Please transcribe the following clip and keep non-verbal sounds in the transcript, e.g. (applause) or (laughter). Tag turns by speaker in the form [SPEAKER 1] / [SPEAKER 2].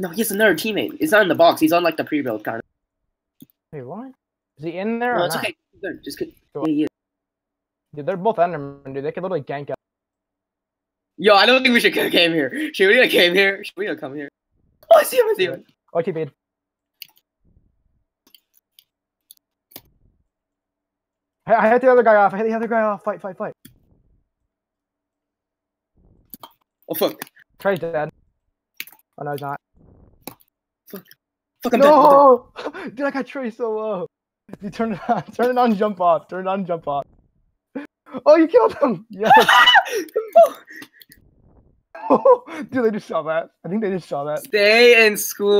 [SPEAKER 1] No, he's another teammate. He's not in the box. He's on like the pre-build kind of.
[SPEAKER 2] Wait, what? Is he in there?
[SPEAKER 1] No, it's
[SPEAKER 2] not?
[SPEAKER 1] okay. Good. Just get.
[SPEAKER 2] Go
[SPEAKER 1] Yeah.
[SPEAKER 2] Dude, they're both Enderman, dude. They could literally gank us.
[SPEAKER 1] Yo, I don't think we should have came here. Should we have came here? Should we have come here? Oh, I see him. I see him.
[SPEAKER 2] Oh, keep it. Hey, I hit the other guy off. I hit the other guy off. Fight, fight, fight.
[SPEAKER 1] Oh fuck.
[SPEAKER 2] Trey's dead. Oh no, he's not.
[SPEAKER 1] Fuck. I'm dead. I'm dead.
[SPEAKER 2] No! Dude, I got Trey so low. You turn it on. (laughs) Turn it on. Jump off. Turn it on. Jump off. Oh, you killed him. (laughs) Yes. (laughs) Dude, they just saw that. I think they just saw that.
[SPEAKER 1] Stay in school.